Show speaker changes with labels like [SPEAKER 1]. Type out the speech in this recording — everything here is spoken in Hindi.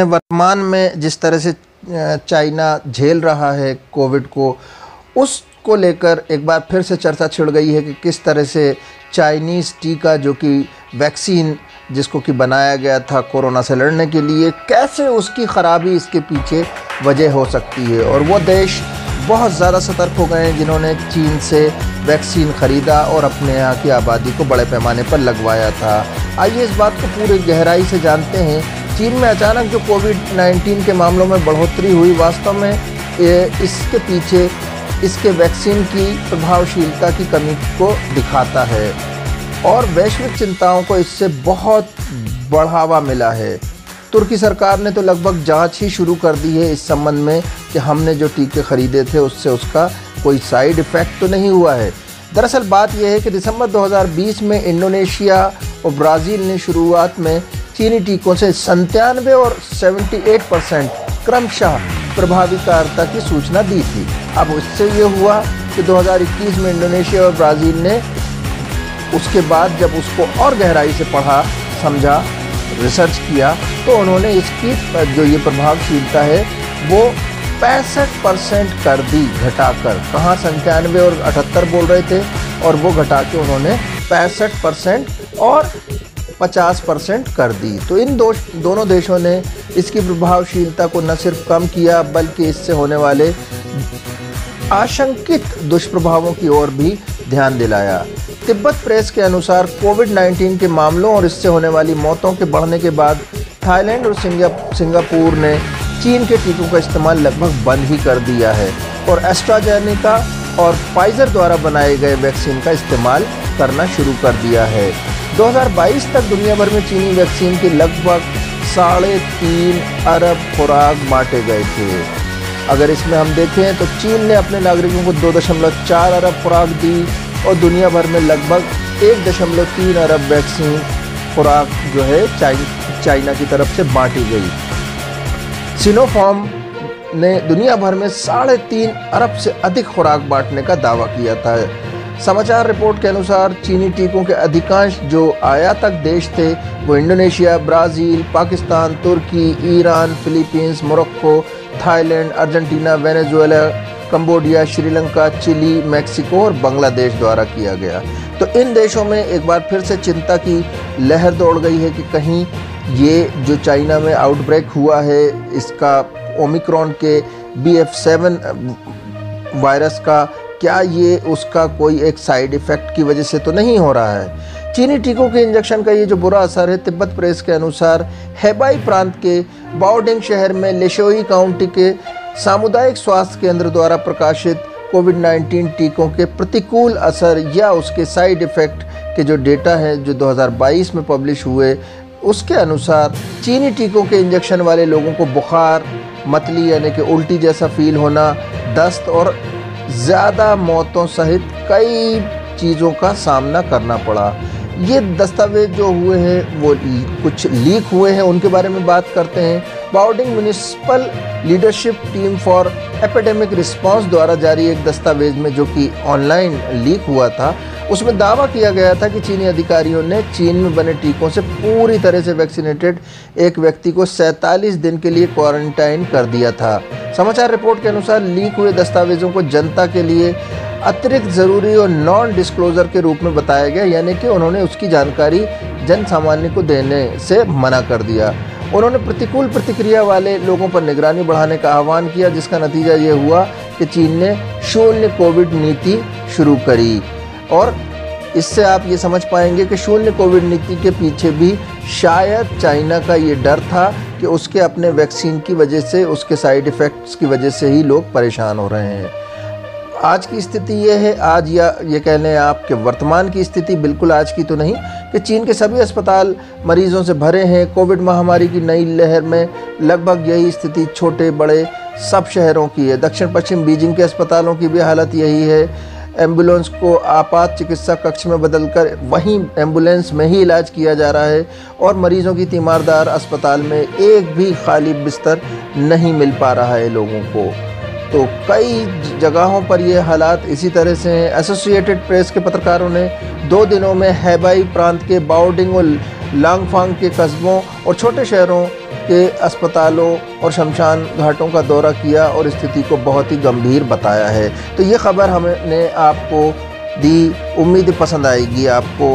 [SPEAKER 1] वर्तमान में जिस तरह से चाइना झेल रहा है कोविड को, उसको लेकर एक बार फिर से चर्चा छिड़ गई है कि किस तरह से चाइनीज़ टीका जो कि वैक्सीन जिसको कि बनाया गया था कोरोना से लड़ने के लिए, कैसे उसकी ख़राबी इसके पीछे वजह हो सकती है? और वो देश बहुत ज़्यादा सतर्क हो गए हैं जिन्होंने चीन से वैक्सीन ख़रीदा और अपने यहाँ की आबादी को बड़े पैमाने पर लगवाया था। आइए इस बात को पूरी गहराई से जानते हैं चीन में अचानक जो कोविड 19 के मामलों में बढ़ोतरी हुई, वास्तव में इसके पीछे इसके वैक्सीन की प्रभावशीलता की कमी को दिखाता है और वैश्विक चिंताओं को इससे बहुत बढ़ावा मिला है। तुर्की सरकार ने तो लगभग जाँच ही शुरू कर दी है इस संबंध में कि हमने जो टीके खरीदे थे, उससे उसका कोई साइड इफ़ेक्ट तो नहीं हुआ है। दरअसल बात यह है कि दिसंबर 2020 में इंडोनेशिया और ब्राज़ील ने शुरुआत में चीनी टीकों से संतानवे और 78 परसेंट क्रमशः प्रभाविकारता की सूचना दी थी। अब उससे ये हुआ कि 2021 में इंडोनेशिया और ब्राज़ील ने उसके बाद जब उसको और गहराई से पढ़ा, समझा, रिसर्च किया तो उन्होंने इसकी जो ये प्रभावशीलता है, वो पैंसठ परसेंट कर दी घटाकर। कहाँ संतानवे और अठहत्तर बोल रहे थे? और वो घटा के उन्होंने पैंसठ परसेंट और 50 परसेंट कर दी। तो इन दो दोनों देशों ने इसकी प्रभावशीलता को न सिर्फ़ कम किया, बल्कि इससे होने वाले आशंकित दुष्प्रभावों की ओर भी ध्यान दिलाया। तिब्बत प्रेस के अनुसार कोविड 19 के मामलों और इससे होने वाली मौतों के बढ़ने के बाद थाईलैंड और सिंगापुर ने चीन के टीकों का इस्तेमाल लगभग बंद ही कर दिया है और एस्ट्राजेनिका और फाइजर द्वारा बनाए गए वैक्सीन का इस्तेमाल करना शुरू कर दिया है। 2022 तक दुनिया भर में चीनी वैक्सीन के लगभग साढ़े तीन अरब खुराक बांटे गए थे। अगर इसमें हम देखें तो चीन ने अपने नागरिकों को दो दशमलव चार अरब खुराक दी और दुनिया भर में लगभग एक दशमलव तीन अरब वैक्सीन खुराक जो है चाइना की तरफ़ से बांटी गई। सिनोफॉर्म ने दुनिया भर में साढ़े तीन अरब से अधिक खुराक बांटने का दावा किया था। समाचार रिपोर्ट के अनुसार चीनी टीकों के अधिकांश जो आयातक देश थे, वो इंडोनेशिया, ब्राज़ील, पाकिस्तान, तुर्की, Iran, Philippines, Morocco, Thailand, Argentina, Venezuela, Cambodia, Sri Lanka, Chile, Mexico और बांग्लादेश द्वारा किया गया। तो इन देशों में एक बार फिर से चिंता की लहर दौड़ गई है कि कहीं ये जो चाइना में आउटब्रेक हुआ है, इसका ओमिक्रॉन के बी एफ़ सेवन वायरस का क्या ये उसका कोई एक साइड इफ़ेक्ट की वजह से तो नहीं हो रहा है? चीनी टीकों के इंजेक्शन का ये जो बुरा असर है, तिब्बत प्रेस के अनुसार, हेबाई प्रांत के बाउडिंग शहर में लेशोई काउंटी के सामुदायिक स्वास्थ्य केंद्र द्वारा प्रकाशित कोविड 19 टीकों के प्रतिकूल असर या उसके साइड इफ़ेक्ट के जो डेटा है, जो 2022 में पब्लिश हुए, उसके अनुसार चीनी टीकों के इंजेक्शन वाले लोगों को बुखार, मतली यानी कि उल्टी जैसा फील होना, दस्त और ज़्यादा मौतों सहित कई चीज़ों का सामना करना पड़ा। ये दस्तावेज़ जो हुए हैं, वो कुछ लीक हुए हैं, उनके बारे में बात करते हैं। Baoding municipal leadership team for epidemic response द्वारा जारी एक दस्तावेज़ में जो कि ऑनलाइन लीक हुआ था, उसमें दावा किया गया था कि चीनी अधिकारियों ने चीन में बने टीकों से पूरी तरह से वैक्सीनेटेड एक व्यक्ति को सैंतालीस दिन के लिए क्वारंटाइन कर दिया था। समाचार रिपोर्ट के अनुसार लीक हुए दस्तावेजों को जनता के लिए अतिरिक्त ज़रूरी और नॉन डिस्क्लोज़र के रूप में बताया गया, यानी कि उन्होंने उसकी जानकारी जन सामान्य को देने से मना कर दिया। उन्होंने प्रतिकूल प्रतिक्रिया वाले लोगों पर निगरानी बढ़ाने का आह्वान किया, जिसका नतीजा ये हुआ कि चीन ने शून्य कोविड नीति शुरू करी। और इससे आप ये समझ पाएँगे कि शून्य कोविड नीति के पीछे भी शायद चाइना का ये डर था कि उसके अपने वैक्सीन की वजह से, उसके साइड इफ़ेक्ट्स की वजह से ही लोग परेशान हो रहे हैं। आज की स्थिति ये है, आज या ये कह लें आपके वर्तमान की स्थिति बिल्कुल आज की तो नहीं, कि चीन के सभी अस्पताल मरीजों से भरे हैं, कोविड महामारी की नई लहर में लगभग यही स्थिति छोटे बड़े सब शहरों की है। दक्षिण पश्चिम बीजिंग के अस्पतालों की भी हालत यही है। एंबुलेंस को आपात चिकित्सा कक्ष में बदलकर वहीं एंबुलेंस में ही इलाज किया जा रहा है और मरीजों की तीमारदार अस्पताल में एक भी खाली बिस्तर नहीं मिल पा रहा है लोगों को। तो कई जगहों पर ये हालात इसी तरह से हैं। एसोसिएटेड प्रेस के पत्रकारों ने दो दिनों में हैबाई प्रांत के बाउडिंग और लांगफांग के कस्बों और छोटे शहरों के अस्पतालों और शमशान घाटों का दौरा किया और स्थिति को बहुत ही गंभीर बताया है। तो ये खबर हमने आपको दी। उम्मीद पसंद आएगी आपको।